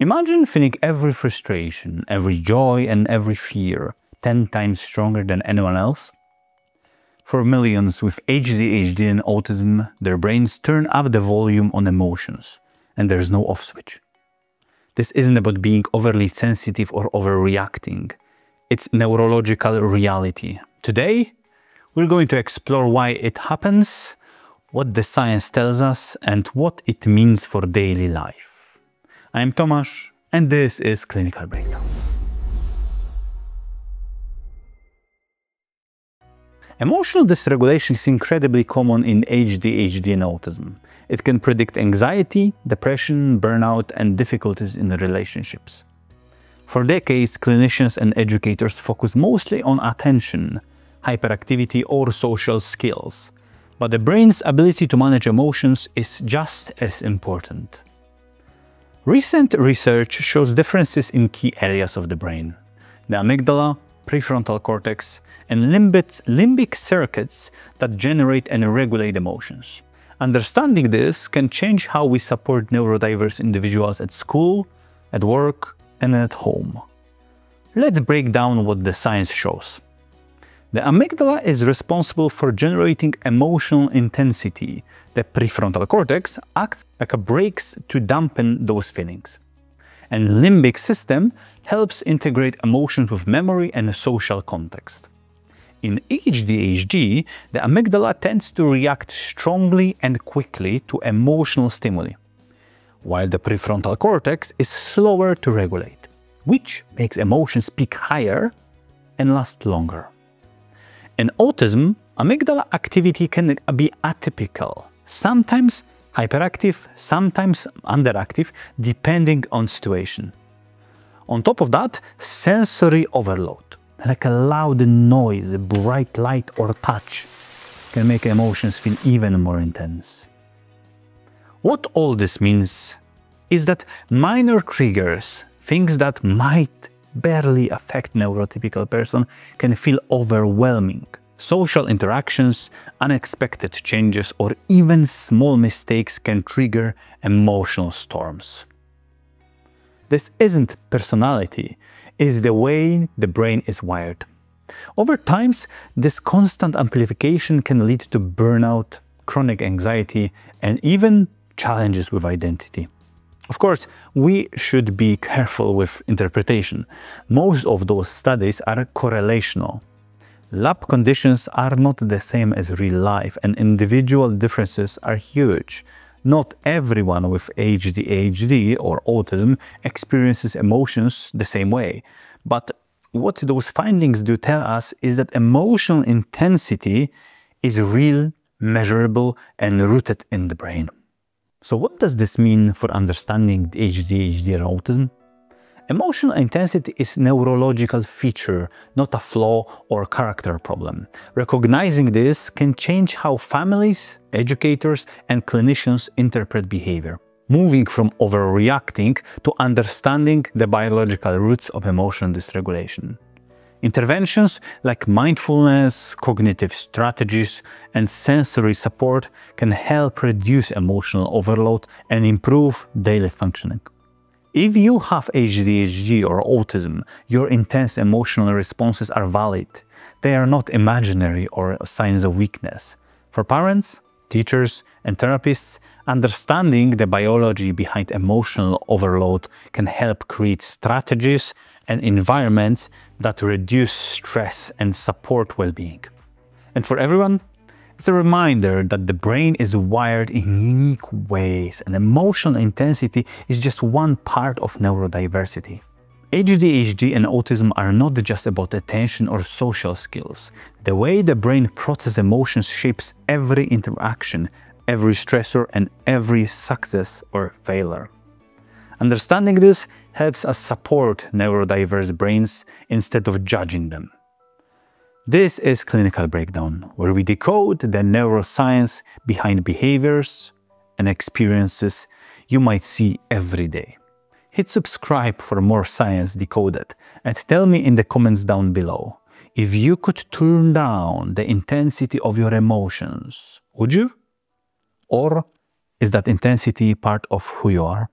Imagine feeling every frustration, every joy, and every fear 10 times stronger than anyone else. For millions with ADHD and autism, their brains turn up the volume on emotions, and there's no off switch. This isn't about being overly sensitive or overreacting. It's neurological reality. Today, we're going to explore why it happens, what the science tells us, and what it means for daily life. I'm Tomasz, and this is Clinical Breakdown. Emotional dysregulation is incredibly common in ADHD and autism. It can predict anxiety, depression, burnout, and difficulties in relationships. For decades, clinicians and educators focus mostly on attention, hyperactivity, or social skills. But the brain's ability to manage emotions is just as important. Recent research shows differences in key areas of the brain. The amygdala, prefrontal cortex, and limbic circuits that generate and regulate emotions. Understanding this can change how we support neurodiverse individuals at school, at work, and at home. Let's break down what the science shows. The amygdala is responsible for generating emotional intensity. The prefrontal cortex acts like a brakes to dampen those feelings. And limbic system helps integrate emotions with memory and social context. In ADHD, the amygdala tends to react strongly and quickly to emotional stimuli, while the prefrontal cortex is slower to regulate, which makes emotions peak higher and last longer. In autism, amygdala activity can be atypical, sometimes hyperactive, sometimes underactive, depending on situation. On top of that, sensory overload like a loud noise, a bright light or touch can make emotions feel even more intense. What all this means is that minor triggers, things that might barely affect neurotypical person can feel overwhelming. Social interactions, unexpected changes, or even small mistakes can trigger emotional storms. This isn't personality, it's the way the brain is wired. Over times, this constant amplification can lead to burnout, chronic anxiety, and even challenges with identity. Of course, we should be careful with interpretation. Most of those studies are correlational. Lab conditions are not the same as real life, and individual differences are huge. Not everyone with ADHD or autism experiences emotions the same way. But what those findings do tell us is that emotional intensity is real, measurable, and rooted in the brain. So what does this mean for understanding ADHD and autism? Emotional intensity is a neurological feature, not a flaw or character problem. Recognizing this can change how families, educators, and clinicians interpret behavior. Moving from overreacting to understanding the biological roots of emotional dysregulation. Interventions like mindfulness, cognitive strategies, and sensory support can help reduce emotional overload and improve daily functioning. If you have ADHD or autism, your intense emotional responses are valid. They are not imaginary or signs of weakness. For parents, teachers, and therapists, understanding the biology behind emotional overload can help create strategies and environments that reduce stress and support well-being. And for everyone, it's a reminder that the brain is wired in unique ways and emotional intensity is just one part of neurodiversity. ADHD and autism are not just about attention or social skills. The way the brain processes emotions shapes every interaction, every stressor, and every success or failure. Understanding this helps us support neurodiverse brains instead of judging them. This is Clinical Breakdown, where we decode the neuroscience behind behaviors and experiences you might see every day. Hit subscribe for more science decoded and tell me in the comments down below if you could turn down the intensity of your emotions, would you? Or is that intensity part of who you are?